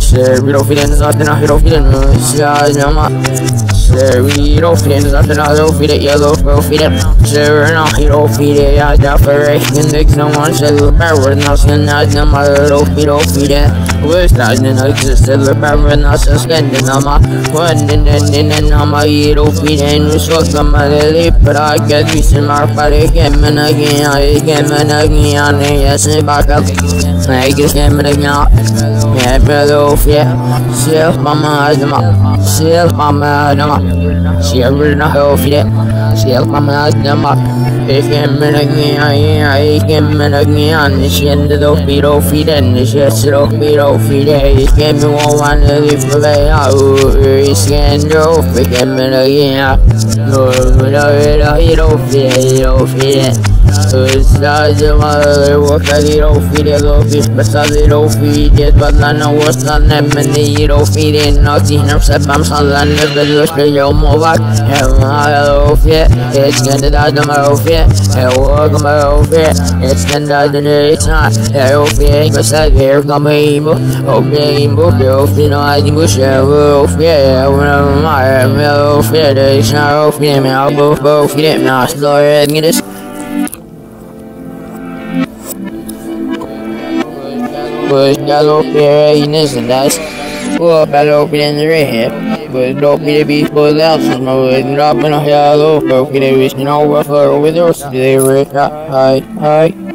Serviro zaten hirofiden Siyazama Serviro filen zaten hirofide Yellow profide Serena hirofide Ya da verrekend no one said the power Nassen uit de maro hirofide We staan in existen de power Nassen skende nama Wenden en en nama hirofide Nu sota madeli Praket visen maar pare Kemmen agia Kemmen agia Ne yesi bakat Nege kemmen agia Yeah, Philadelphia, Shell Mama Adama, Shell Mama Adama, Shell Philadelphia, Shell Mama Adama, Ikem Menagia, Ikem Menagia, Nishan the Piro Fiden, Nishesro Piro Fide, Ikem one live play out, Iskendo, Ikem Menagia, No, Hero Fide, Hero Fide. Sadece wakadiro fide lofis basadiro fide badlana waslan meniro fide natinam sebam sallan bedos beyo movak hemalo fide it's gonna da maro fide ewo maro fide it's gonna da it's not ewo fide basadiro gamimo obimo beo fino adimu shevo fide una mare melo fide it's not fide me abo fide nas lord get this Pues ya lo que y necesitas Well, pero pidiendo reje Pues no pide bis por la No voy a no ya lo Pero pide bis no va a hacer with us Hi, hi